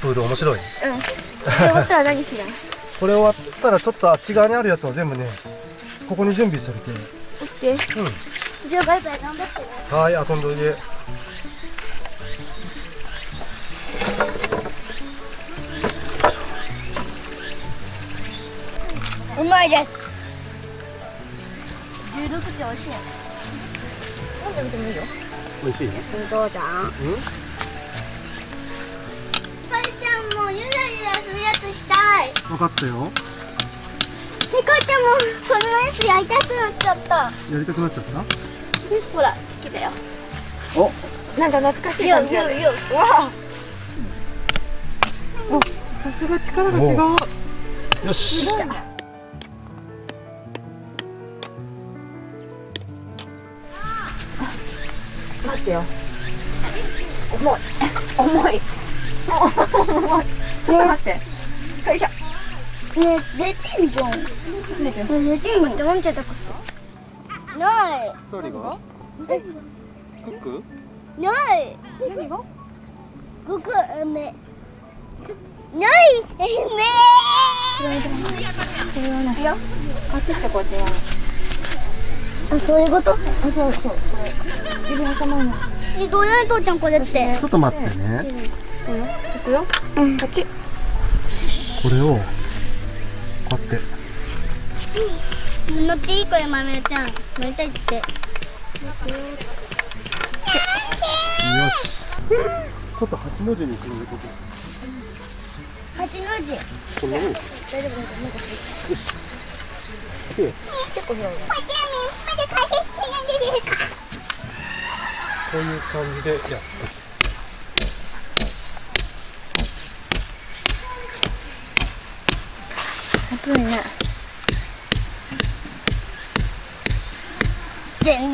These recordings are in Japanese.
プール面白い。うん。終わったら何するの？これ終わったらちょっとあっち側にあるやつを全部ねここに準備されて。オッケー。うん。じゃあバイバイ頑張ってねはい遊んどいで。うまいです。16時美味しい飲んでみてもいいよ。美味しいどうじゃん。かい。分かったよ。ひかちゃんもそのやつやりたくなっちゃった。やりたくなっちゃった？ほら好きだよ。お。なんか懐かしい感じ。あるよわあ。さすが力が違う。よし。待ってよ。重い。重い。重い。ちょっと待って。よいしょねえ出てんじゃん出てんじゃん飲んじゃったことない誰がクックない何がググ梅ない梅いやあっちってこってやるあそういうことあそうそうこれ指挟まるのえどうやる父ちゃん。これってちょっと待ってねいくよ。うん。こっち。これをこうやって。乗っていいこれ豆ちゃん。乗りたいってよし。ちょっと八の字にこ八の字うこ。んなもん大丈夫で結構広いこれみんな？で解説し。てないでですかこういう感じでやって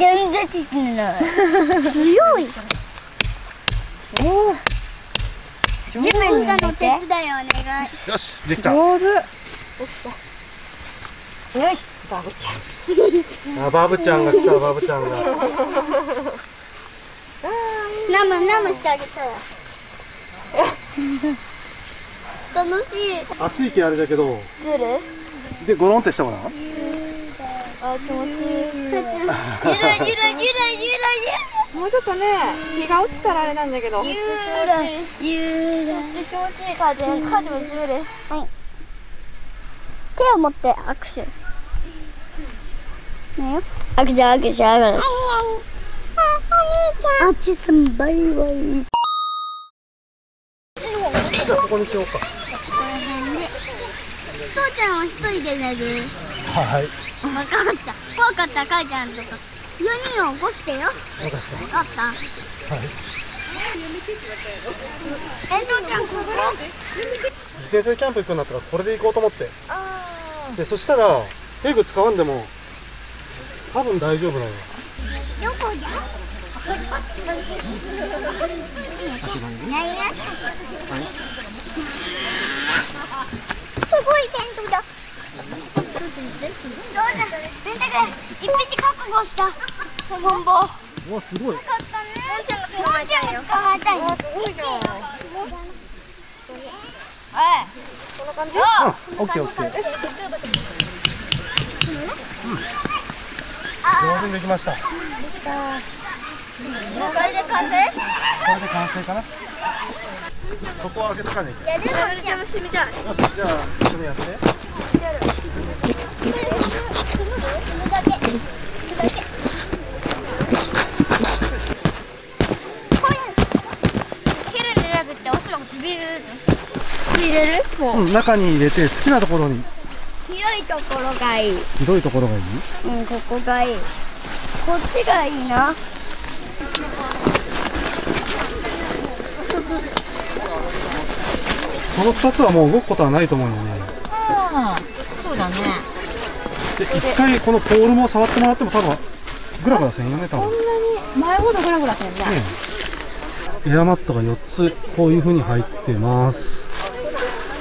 全然出てきない。強い。おお自分がの手伝いお願いよしできた。上手。よしバブちゃんあバブちゃんが来たバブちゃんが。生生してあげたら。楽しい。暑い日あれだけど。ずる。でゴロンってしたもんなあ気持ちいい。ゆらゆらゆらゆらゆもうちょっとね日が落ちたらあれなんだけど。らゆらゆら気持ちいい風風もずるはい。手を持って握手。ねよ。握手握手握手。あっちすんバイバイじゃあここにしようか。父ちゃんは一人で寝る？はい分かった。怖かった母ちゃんと。か4人を起こしてよ。分かった。分かったえ父ちゃんここ自転車でキャンプ行くんだったらこれで行こうと思ってでそしたらペグ使わんでも多分大丈夫なのよどこじゃないやすごいテントだどうだ全体が一匹覚悟した。トンボ。うわすごい。かったねもんちゃんが捕まえたいよ捕まえたいよすごいじゃんはいこんな感じあオッケーオッケー上手にできましたこれで完成これで完成かなそこは開けとかねいやでも楽しみたいじゃあ一緒にやって切るんじゃなくておそらくビビる入れるもう。うん中に入れて好きなところに。広いところがいい。広いところがいい？うんここがいい。こっちがいいな。その2つはもう動くことはないと思うよね。そうだね。で一回このポールも触ってもらっても多分グラグラせんよね多分。前ほどグラグラせんねエアマットが4つこういう風に入ってます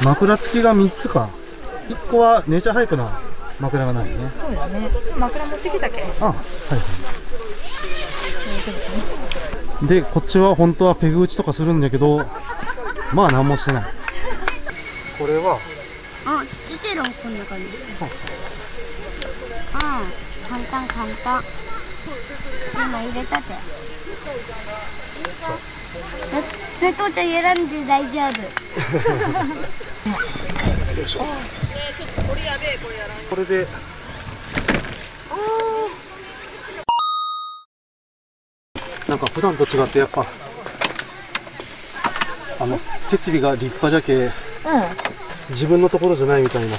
枕付きが3つか。1個はネイチャーハイクな。枕がないね。そうだね。枕持ってきたけ？あはいはい。でこっちは本当はペグ打ちとかするんだけどまあ何もしてない。これは？あ、出てるこんな感じ。あ。あ、簡単簡単。今入れたって。瀬戸ちゃん選んで大丈夫。これでなんか普段と違ってやっぱあの設備が立派じゃけうん自分のところじゃないみたいな。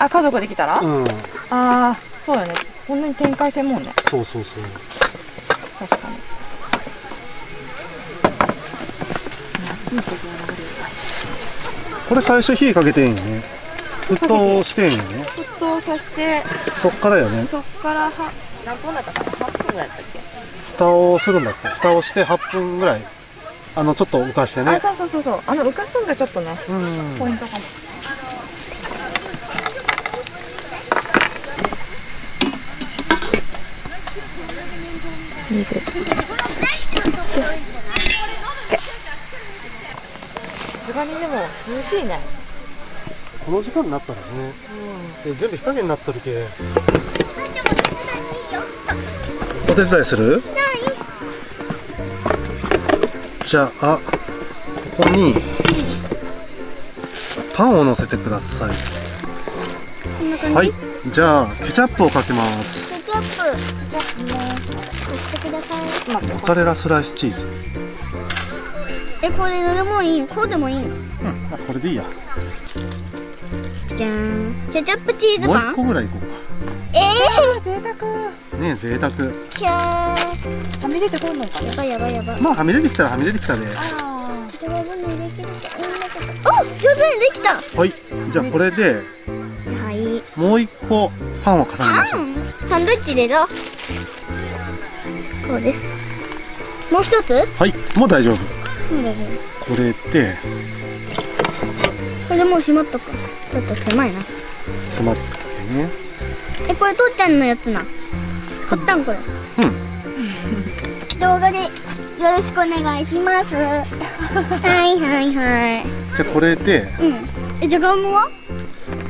あ家族できたら、うん。ああそうよね。こんなに展開専門ね。そうそうそう確かにこれ最初火かけてんよね。沸騰してんよね沸騰させて。そっからよね。そっからは何分だった？かな8分ぐらい。だったっけ蓋をするんだって蓋をして8分ぐらい。あのちょっと浮かしてね。あそうそうそうそう。あの浮かすのがちょっとねうん。ポイントかもさすがにでも涼しいね。この時間になったらね、で全部火加減になっとるけ。お手伝いする？じゃあここにパンを乗せてください。はい。じゃあケチャップをかけます。ケチャップ。てください。モッツァレラスライスチーズえ、これどれもいい。こうでもいいの？うんあこれでいいや。じゃーん。ケチャップチーズもうパン一個ぐらいいこうえ贅沢。かねえ贅沢。ー、きゃー。はみ出てこんのかね？やばいやばいやばい。まあはみ出てきたらはみ出てきたで。あ上手にできるあ、上手にできた。はいじゃあこれではい。もう一個パンを重ねましょう。サンドイッチでどう？こうです。もう一つ？はいもう大丈夫そうだね。これでこれもう閉まっとく。ちょっと狭いな。染まってねえ、これ父ちゃんのやつな。買ったんこれ。動画でよろしくお願いします。はいはいはい。じゃあこれでうん。え、じゃがいもは？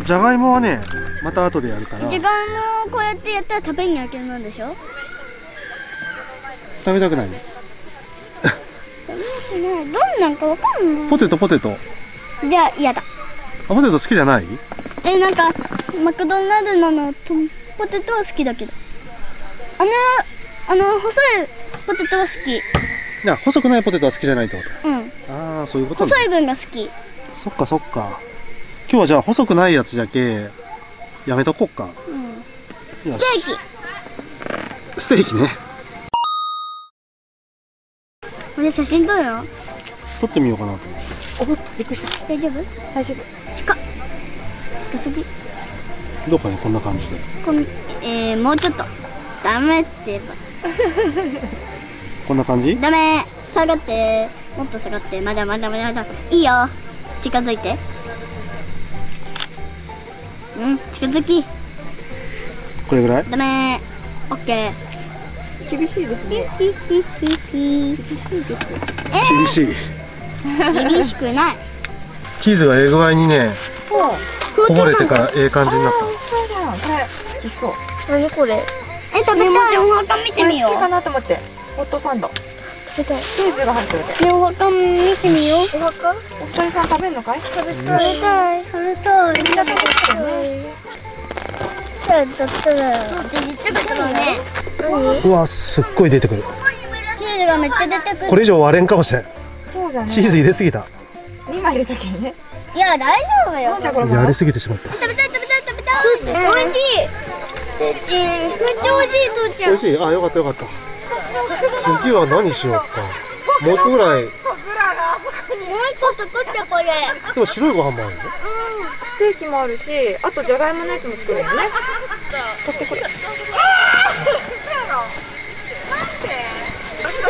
じゃがいもはねまた後でやるからじゃがいもをこうやってやったら食べに焼けるなんでしょ？食べたくないどんなんかわかんない。ポテトポテトあじゃあ嫌だ。ポテト好きじゃない？え、なんか、マクドナルドのトポテトは好きだけど。あの、あの、細いポテトは好き。いや細くないポテトは好きじゃないってこうん。とああそういうことね細い分が好き。そっかそっか今日はじゃあ細くないやつじゃけやめとこっかうん。よステーしキ。ステーキねこれ写真撮るよ。撮ってみようかなとおびっくりした大丈夫？大丈夫近っ。近すぎ。どうかねこんな感じでこんえー、もうちょっと。ダメって言えば。こんな感じ？ダメ下がって。もっと下がって。まだまだまだまだ。いいよ。近づいて。うん、近づき。これぐらい？ダメオッケー。厳しいですね厳しい厳しくない。チーズがええ具合にねこぼれてからええ感じになっそうじゃんこれ好きそう何これ？え、食べたい。見てみよう。これ好きかなと思ってホットサンド食べたい。チーズが入ってる見てみよう。お墓？お二人さん食べるのかい？食べ食べたい。食べたい。みんな食べたい。だったら。って言ってくるね。何うわすっごい出てくる。チーズがめっちゃ出てくる。これ以上割れんかもしれん。そうじゃね。チーズ入れすぎた。2枚入れたけんね。いや、大丈夫よ。やりすぎてしまった。食べたい、食べたい、食べたい。おい。しい。めっちゃ美味しい、父ちゃん。美味しい。あよかったよかった。次は何しようか。もう一個ぐらい。もう一個作ってこれ。でも白いご飯もあるねステーキもあるしあとじゃがいものやつも作るよね取って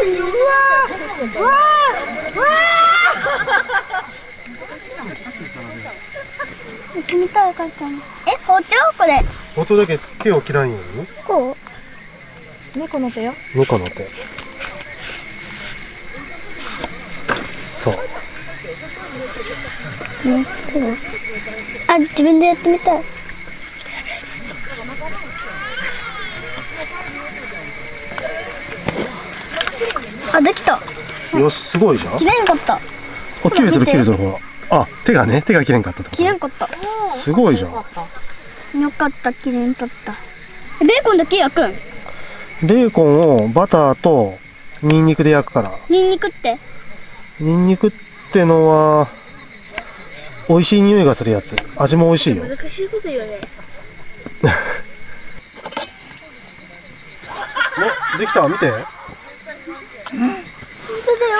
これ見たらよかったな。え、包丁これ。音だけ手を切らんようにこう猫の手よ猫の手そうあ自分でやってみたいあできた。よしすごいじゃん。切れんかった。あ切れてる切れてるほらあ手がね手が切れんかった切れんかった。すごいじゃん。よかった切れんかった。ベーコンだけ焼くん？ベーコンをバターとニンニクで焼くから。ニンニクって？ニンニクってのは美味しい匂いがするやつ。味も美味しいよ。難しいこと言うね。お できた？見て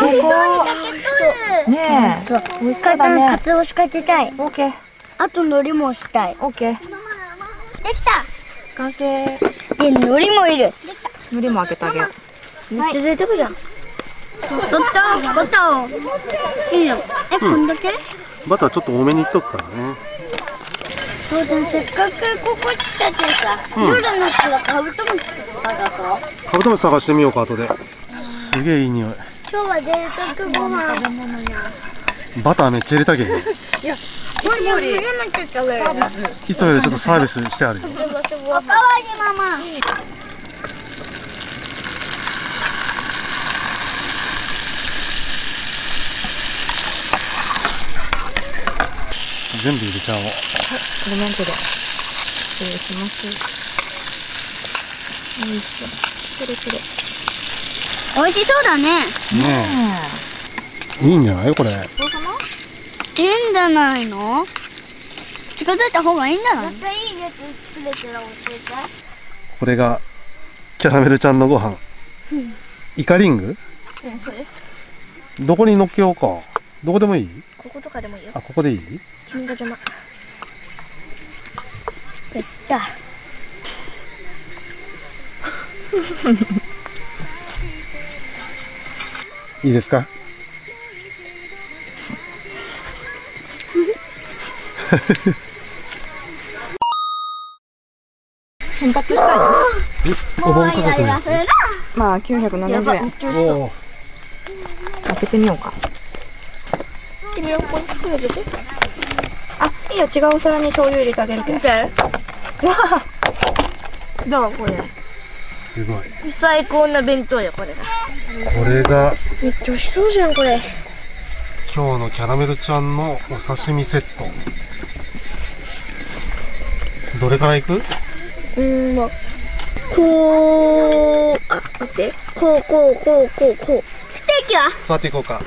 美味しそうに炊けとる。ねえ。美味しそう。だかねつおしかけたい。オッケーあと海苔もしたい。オッケーできた。完成。で海苔もいる。海苔も開けてあげよう。めっちゃ贅沢じゃん。バターバターいいよえ、こんだけ？バターちょっと多めにいっとくからね。父ちゃんせっかくここ来たってさ、夜になったらカブトムシ探そう。カブトムシ探してみようか後で。すげえいい匂い今日は贅沢ご飯。バターめっちゃ入れたけどもうでも初めて食べるい。つもよりちょっとサービスしてあるよおかわりママ。全部入れちゃおう。ごめん手で失礼します。よいしょ。それそれ美味しそうだね。ねえ。いいんじゃない？これ。いいんじゃないの？近づいた方がいいんじゃない？いいやつ作れたら教えて。これがキャラメルちゃんのご飯。イカリング？どこに乗っけようか。どこでもいい？こことかでもいいよ。あここでいい？君が邪魔やった いいですか？奮発したいの？お盆価格のやつまあ970円。開けてみようか。君はここに作れててあいいよ。違うお皿に醤油入れてあげるけ見てわあ。どう？これ。すごい。最高な弁当よこれが。これがめっちゃ美味しそうじゃんこれ。今日のキャラメルちゃんのお刺身セット。どれからいく？うんまあこうあ待って。こうこうこうこうこう。ステーキは？座っていこうか。美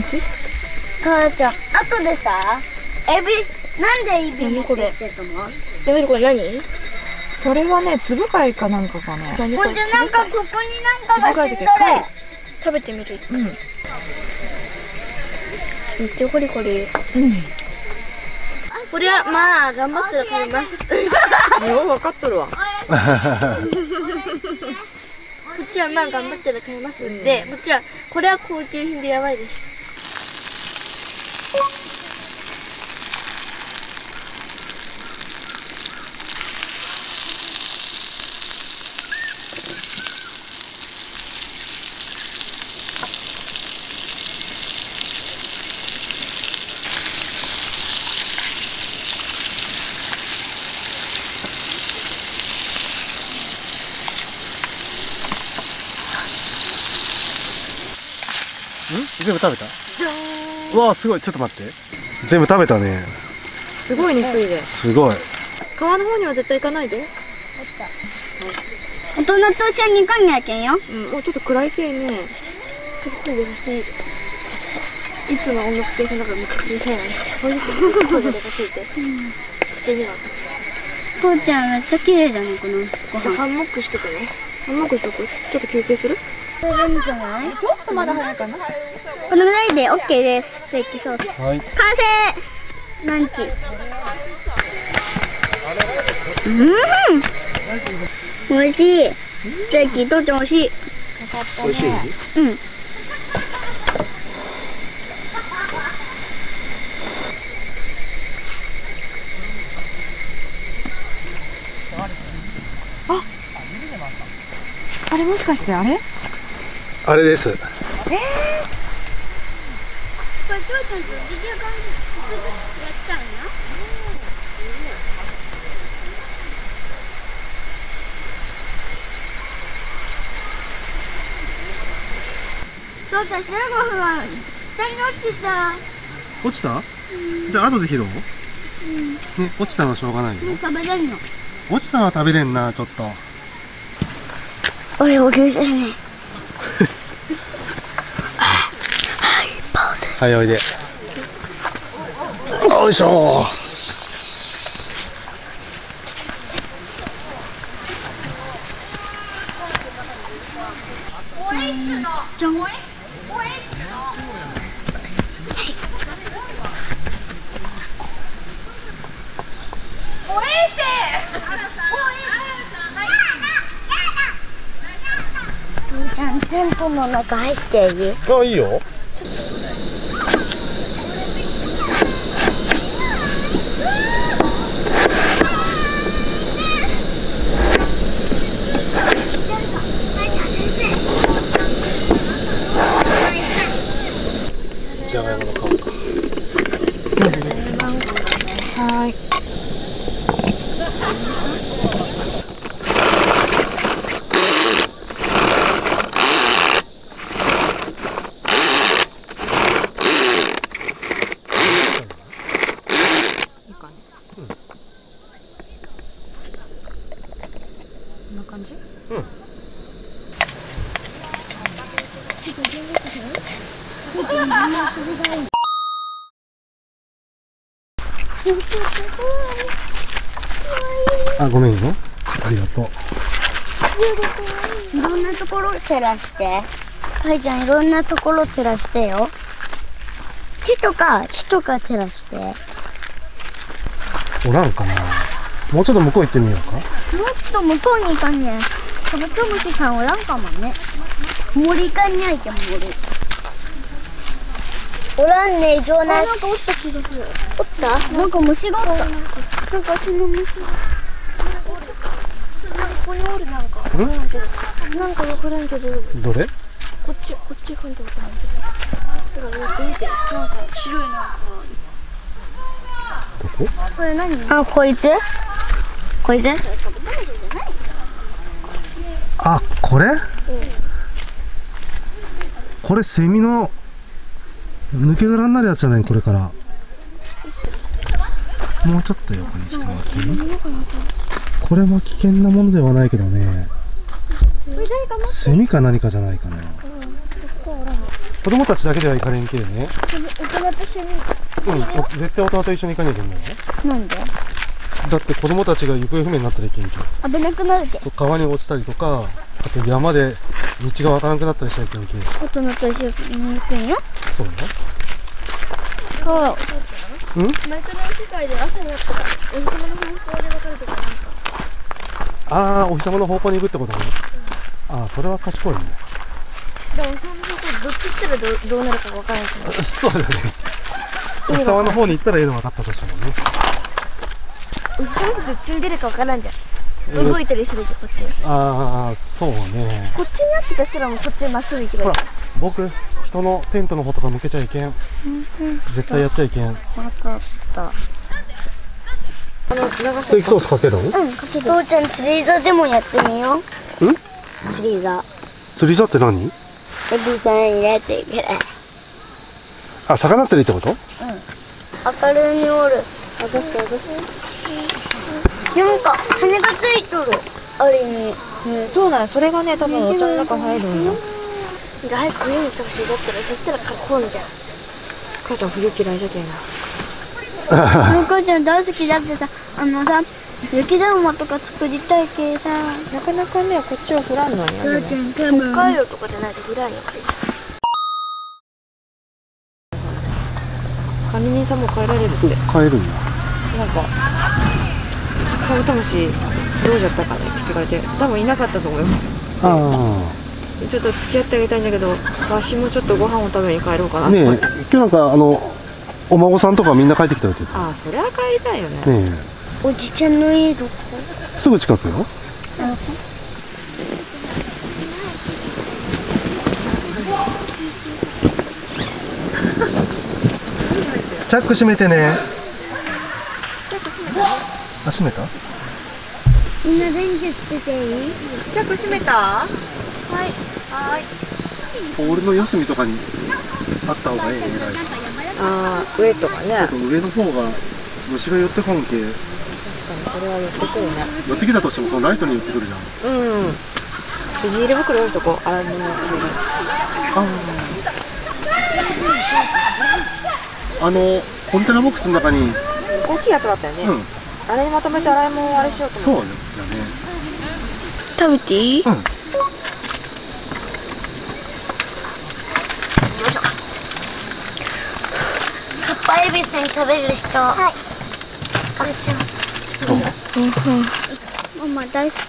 味しい？母ちゃん後でさエビなんでエビ持ってきてたの？エビこれ何？それはねつぶ貝かなんかかねほんでなんかここになんかが死んど貝る食べてみるうん。めっちゃコリコリ。これはまあ頑張って食べます。よう分かっとるわ。こっちはまあ頑張って買います。んで、こっちはこれは高級品でやばいですん全部食べた？うわあすごい。ちょっと待って。全部食べたね。すごい肉いですごい。川の方には絶対行かないで。大人と一緒に行かんやけんよ。うんもうちょっと暗いけんねいつも音楽系の中で小さいのにそうい。うことでついてしてみな父ちゃんめっちゃ綺麗じゃねこのご飯。ハンモックしてくね。ハンモックしとく？ちょっと休憩する？するんじゃない？ちょっとまだ早いかな。このぐらいで OK です。ステーキソースはい。完成！ランチうん。美味しい。ステーキ父ちゃん美味しい。美味しい？うん。あれもしかしてあれ？あれです。これ父ちゃんとビデオカメラやったんや。父ちゃん15分は下に落ちた。落ちた？じゃあ後で拾おう、ね落ちたのはしょうがないよ。もう食べれんの。落ちたのは食べれんなちょっと。おいおりゅうじゃねはいおいで。よいしょ。じゃん父ちゃんテントの中入っていい？あいいよじゃがいもの皮かはいいい感じこんな感じあごめんよありがとういろんなところ照らして。かいちゃんいろんなところ照らしてよ。木とか木とか照らして。もっおらんかな。もうちょっと向こう行ってみようか。と向こうに行かんねカブトムシさんおらんかもね。森かにゃいけ森。おらんね情なしなんかおった気がする。おった？なんか虫がおった。なんか足の虫。ここにおるなんかなんかわからんけど。どれ？こっち、こっち書いてあったんだけど。だからよく見て、なんか白いなんか。どこ？これ何？あ、こいつ？こいつ？あこれ、これセミの抜け殻になるやつじゃない？これから。もうちょっと横にしてもらっていい？これは危険なものではないけどねセミか何かじゃないかな子供たちだけでは行かれんけえね大人と一緒に。うんお絶対大人と一緒に行かなきゃいけないよなんで？だって子供たちが行方不明になったらいけんけん危なくなるけ。そう川に落ちたりとかあと山で道がわからなくなったりしちゃいけんけん大人と一緒に行くんよ。そうよそう。うん？マイクロの世界で朝になったら、お日様の方向で分かるとか、なんか。ああお日様の方向に行くってことねああそれは賢いねでも、お日様の方向どっち行ったらどうどうなるか分からんけど。そうだねお日様の方に行ったらええの分かったとしてもねお日様の方どっちに出るか分からんじゃん。えー動いたりするけど、こっち。ああそうねこっちにあったとしたらもうこっちまっすぐ行けばいいほら。僕人のテントの方とか向けちゃいけん絶対やっちゃいけん分かった。ステーキソースかけるの？うん、かける。父ちゃん釣り座でもやってみよう。ん？釣り座。釣り竿って何？エビさん入れてくれ。あ魚釣りってこと？明るいにおる。あざすあざす。なんか羽がついとる。あれに。ねそうなんやそれがね多分お茶の中入るんよ早く冬に来てほしいだったらそしたらかっこいいじゃん。母ちゃん冬嫌いじゃけんなお 母ちゃん大好きだってさ、あのさ、雪だるまとか作りたいけさ。なかなかねこっちは降らんのよでも北海道とかじゃないとフライよ。管理人さんも帰られるって帰るんや。なんかカブトムシどうじゃったかねって聞かれて。多分いなかったと思います。あちょっと付き合ってあげたいんだけどわしもちょっとご飯を食べに帰ろうかなあねえと思って、今日なんかあのお孫さんとかみんな帰ってきたって言ってああそりゃ帰りたいよね。たねおじちゃんの家どこ？すぐ近くよ。チャック閉めてね。チャッあ、閉めた？みんな電気つけていい？チャック閉めた？はい。はい。俺の休みとかにあった方がいいね。ああ、上とかね。そうそう、上の方が虫が寄ってこんけ。確かにこれは寄ってくるね。ってきたとしてもそのライトに寄ってくるじゃん。うん。ビニール袋あるそこ洗い物のあのコンテナボックスの中に大きいやつだったよね、うん。あれにまとめて洗い物をあれしようとそう思ってね。じゃあね食べていい？うん。カッパエビスに食べる人。はい。あ。れちゃママ大好き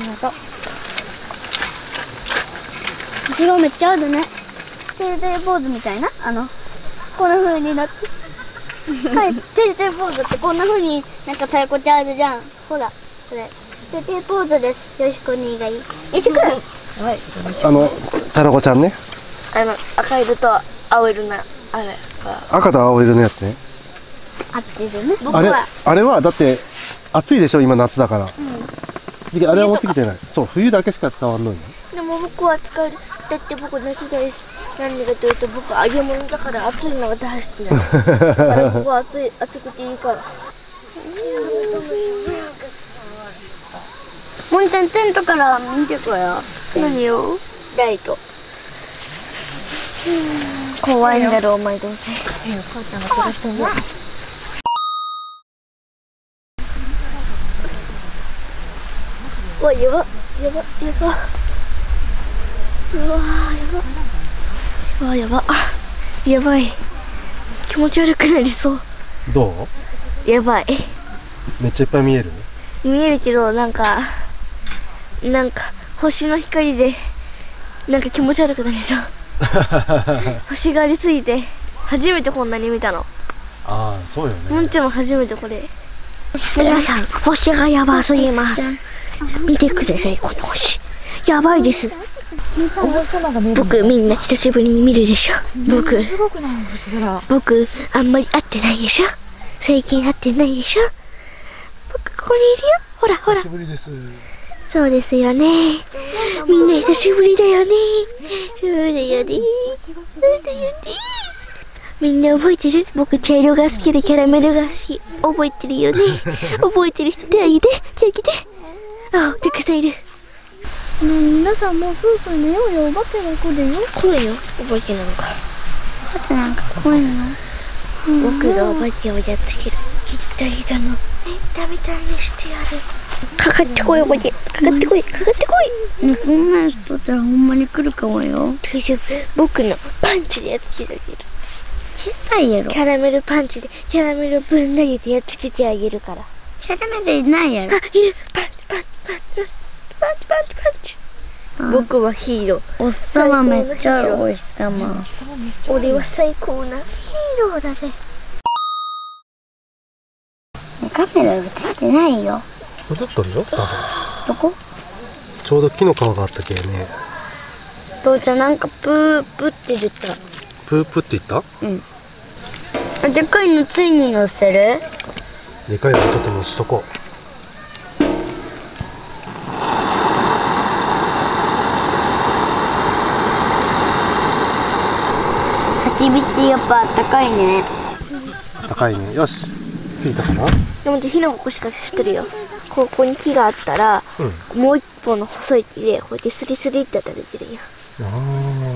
ありがとう星がめっちゃあるねテーテーポーズみたいなあのこん。な風になってはいテーテーポーズってこん。な風になん。か太鼓ちゃん。あるじゃん。ほらこれテーテーポーズですよしこにがいいよしこはいあのタラコちゃん。ねあの赤色と青色なあれ赤と青色のやつね合ってるね僕あれはあれはだって暑いでしょ今夏だから、次あれは持ってきてない。そう冬だけしか使わんのよでも僕は使えるだって僕夏大好きなんでかというと僕揚げ物だから熱いのが大好きなの。だから僕は熱い 熱くていいから。もんちゃんテントから見てこよ何よライト。怖いんだろお前どうせ。え母ちゃんが怪我したんだわやばやばやば。うわやば。うわやば。やばい。気持ち悪くなりそう。どやばい。うめっちゃいっぱい見える？見えるけどなんかなんか星の光でなんか気持ち悪くなりそう。星がありすぎて初めてこんなに見たの。ああそうよもんちゃんも初めてこれ。皆さん星がやばすぎます見てくださいこの星。やばいです。僕みんな久しぶりに見るでしょ。僕。僕あんまり会ってないでしょ。最近会ってないでしょ。僕ここにいるよ。ほらほら。久しぶりです。そうですよね。みんな久しぶりだよね。そうだよね。そうだよね。みんな覚えてる？僕茶色が好きでキャラメルが好き。覚えてるよね。覚えてる人手あげて。手あげてあたくさんいる。ねえ皆さんもうそろそろ寝ようよ。お化けが来るよ。来るよお化けなのか。お化けなんか怖いの僕がお化けをやっつける。きったりだの。めったみたいにしてやる。かかってこいお化け。かかってこい。かかってこい。ねそんな人ったらほんまに来るかもよ。大丈夫。僕のパンチでやっつけてあげる。小さいやろ。キャラメルパンチでキャラメルぶん投げてやっつけてあげるから。あチャラメでいないやろ。いる。パンチパンチパンチパンチパンチ。僕はヒーロー。おっさまめっちゃあるお日様俺は最高な。ヒーローだぜ。カメラ映ってないよ。映っとるよ。多分どこ？ちょうど木の皮があったけね。父ちゃんなんかプープって言った。プープって言った？あでかいのついに乗せる？でかいのちょっと乗しとこ焚き火ってやっぱあったかいね。う高いね。よし。着いたかな？でも火のここしか知ってるよ。ここに木があったら、もう一本の細い木でこうやってスリスリってやったらできるよ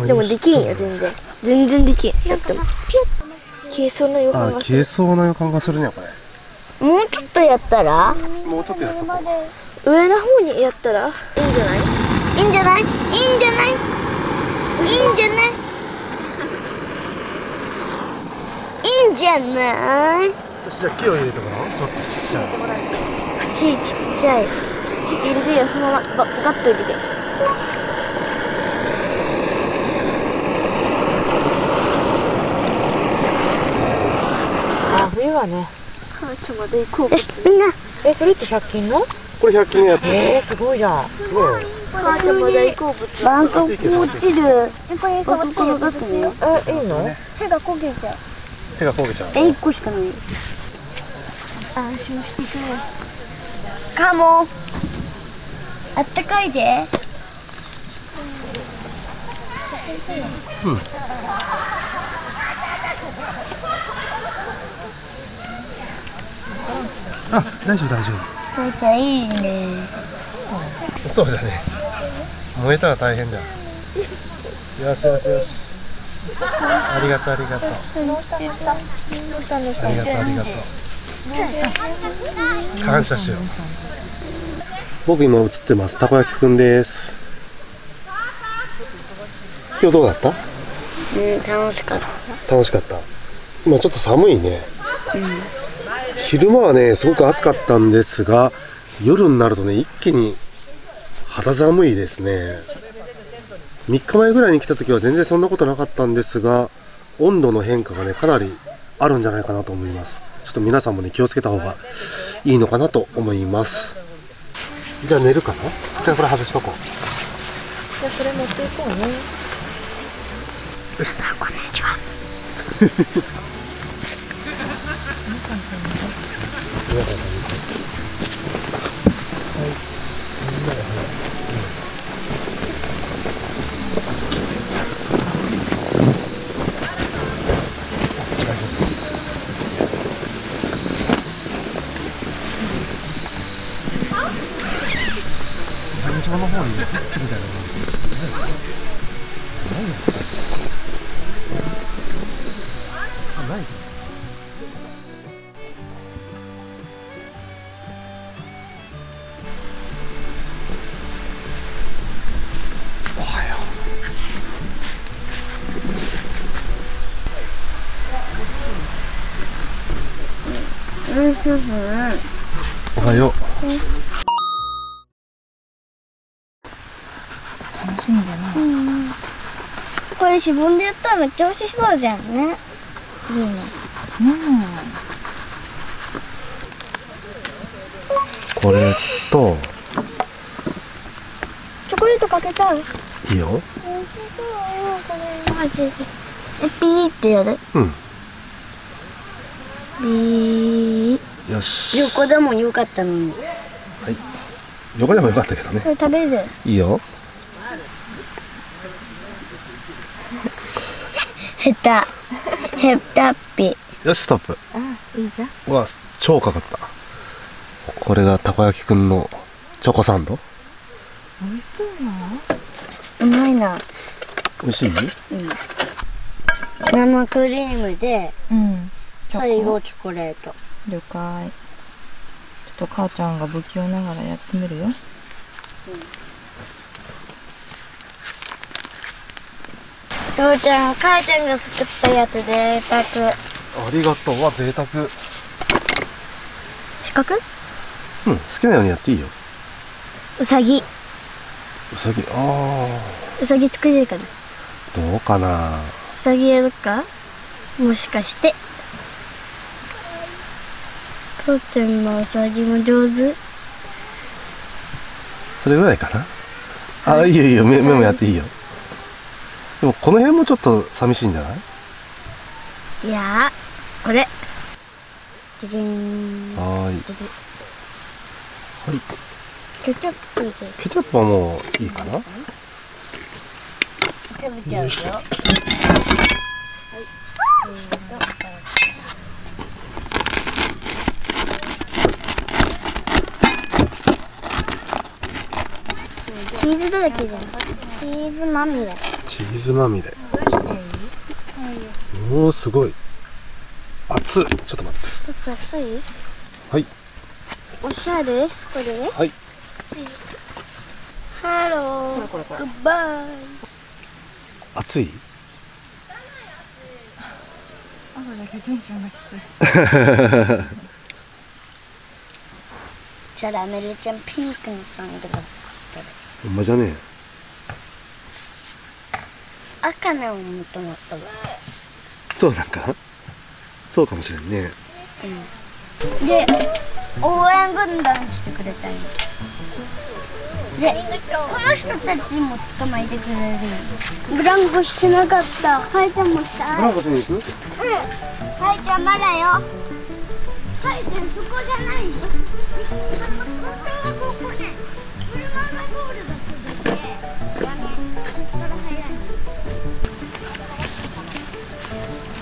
でもできんよ全然。全然できん。やっても。ピュッ。消えそうな予あ感がする。消えそうな予感がするねこれ。もうちょっとやったら？もうちょっとやっとこう上の方にやったらいいんじゃない？いいんじゃない？いいんじゃない？いいんじゃない？いいんじゃない？じゃあ木を入れてもらおうちょっとちっちゃい。ちちっちゃい。ちょっと入れてよ。そのままガガッと入れて。あ冬はね。母ちゃんまで好よ物しみんな。えそれって100均の？これ100均のやつ。ねえー、すごいじゃん。母ちゃんま大好物絆創膏落ちる。いっぱいあそこのガスねえいいの？手が焦げちゃう手が焦げちゃうえ、一個しかない。安心してくれ。カモ。あったかいで。あ大丈夫大丈めっちゃいいね。夫そうだね燃えたら大変だよよしよしよしありがとうありがとう。どうしたんですありがとうありがとう。感謝しよう。僕今映ってます。たこ焼きくんです。今日どうだった？うん、楽しかった。楽しかった。今ちょっと寒いね、昼間はねすごく暑かったんですが夜になるとね一気に肌寒いですね3日前ぐらいに来た時は全然そんなことなかったんですが温度の変化がねかなりあるんじゃないかなと思います。ちょっと皆さんもね気をつけた方がいいのかなと思います。じゃあ寝るかな？じゃあこれ外しとこう。じゃあそれ持っていこうね。さあこんにちは。山 おはよう楽しみだなこれしぼんでやったらめっちゃ美味しそうじゃんね。いいね。これとチョコレートかけたい。美味いいよしそうよ、これ。マジで。え、ピーってやる？うんビー。よし横でもよかったのに。横でもよかったけどねこれ食べる。いいよヘタ。ヘタッピ。よしストップあいいじゃんうわ超かかったこれがたこ焼きくんのチョコサンド？美味しそうなうまいな。美味しい？生クリームで、うん最後チョコレート。了解。ちょっと母ちゃんが不器用ながらやってみるよ。ようちゃん、母ちゃんが作ったやつで、たく。ありがとう。わ贅沢。うん好四角きなようにやっていいよ。うさぎ。うさぎあうさぎ作れるかな？どうかな？さぎやるか？もしかして。父ちゃんのうさぎも上手？それぐらいかな。あい。いよいいよ目目もやっていいよ。でもこの辺もちょっと寂しいんじゃない？いやー、これ。じゃじーん。はーいはい。ケチャップでケチャップはもういいかな。食べちゃうよ。だらけじゃん。チーズまみれ。チーズまみれおおすごい。熱い。ちょっと待って。ちょっと熱い？はい。おしゃれ？これ？はい。ハロー。これこれグッバイ。熱い？朝だけテンションがきついキャラメルちゃんピンクのサングラスほんまじゃね赤なのもともとそうなんか？そうかもしれんね、うん、で応援軍団してくれたんでこの人たちも捕まえてくれるブランコしてなかった。ハイちゃんもした。ブランコしに行く？うん。ハイちゃんまだよ。ハイちゃんそこじゃないよ。